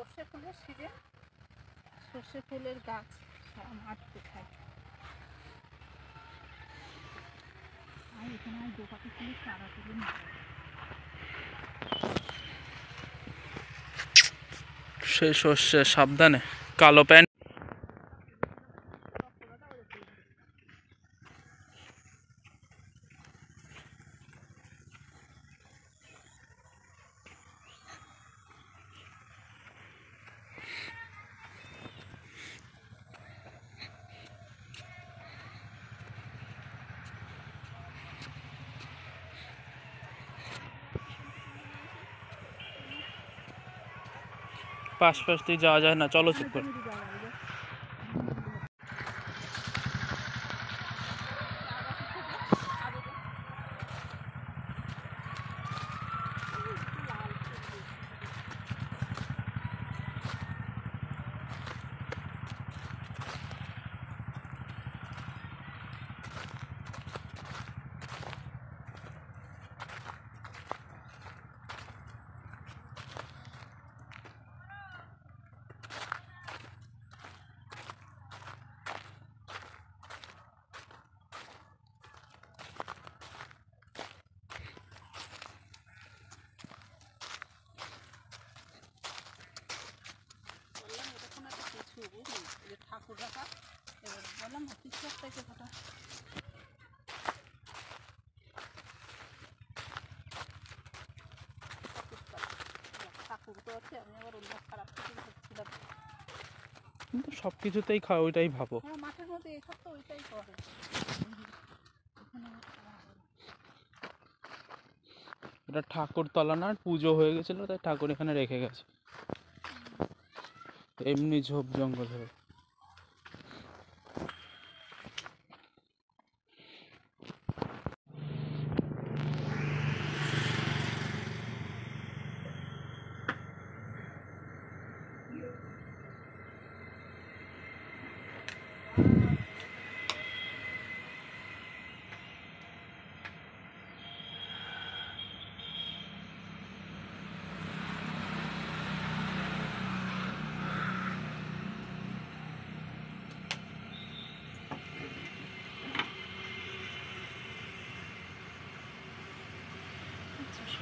সর্ষে ফুলের সিজন সর্ষে ফুলের গাছ সারা মাঠ দেখায় আর এখানে আমি ফুলের চারা তুলে সেই সর্ষে সাবধানে, কালো প্যান্ট। পাশ পাশ দিয়ে যাওয়া যায় না। চলো চুপ করে। ঠাকুর রাখা এবার বললাম না কিছু একটা কথা কিন্তু সব কিছুতেই খাও ওইটাই ভাবো। হ্যাঁ মাঠের মধ্যে তো ওইটাই করে। এটা ঠাকুর তলা না পুজো হয়ে গেছিল তাই ঠাকুর এখানে রেখে গেছে। এমনি ঝোপ জঙ্গল হয়ে